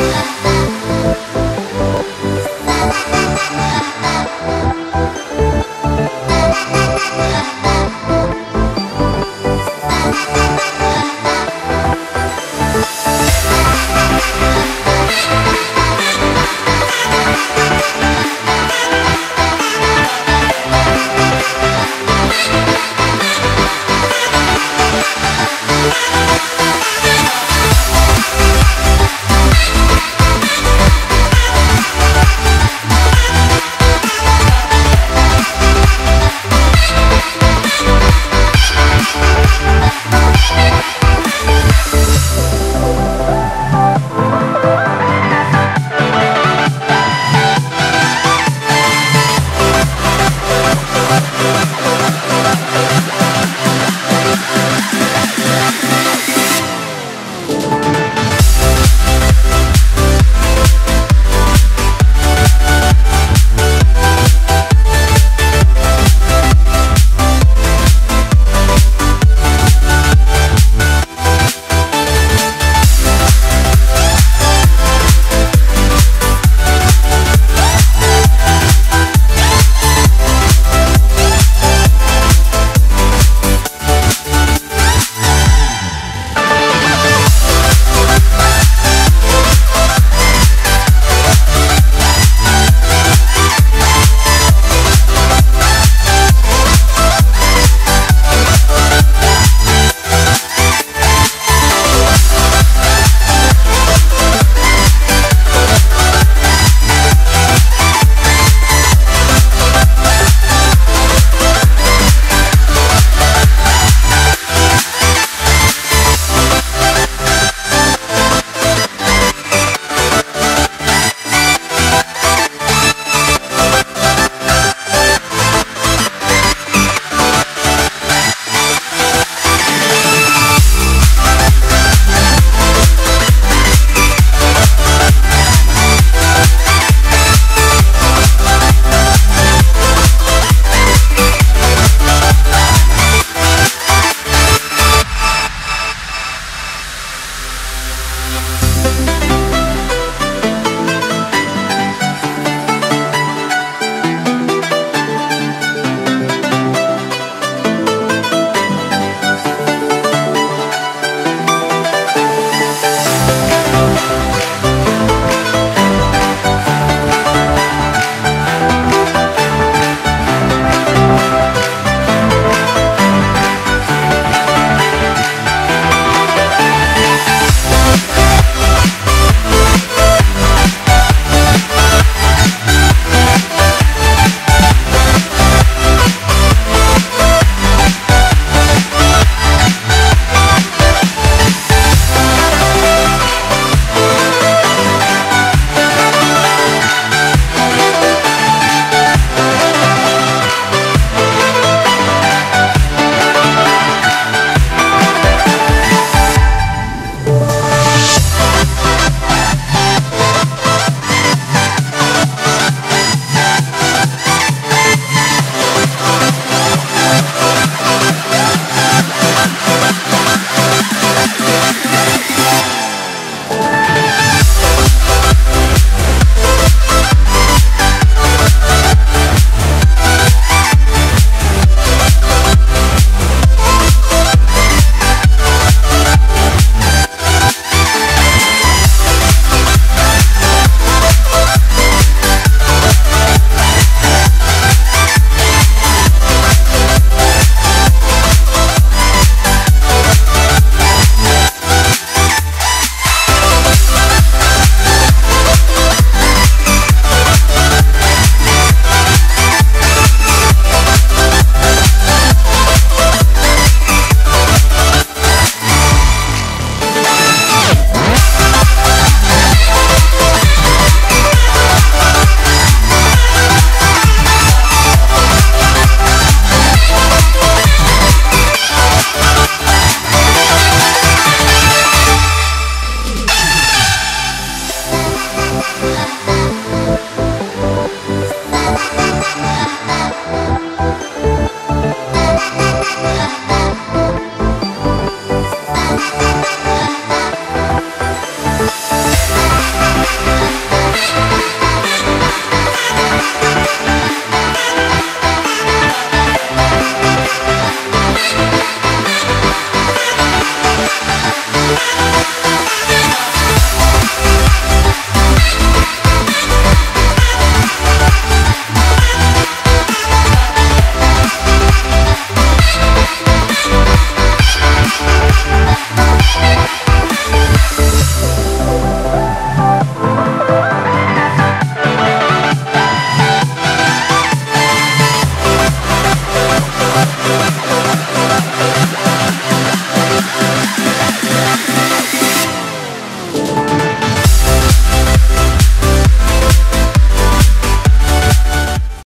Yeah.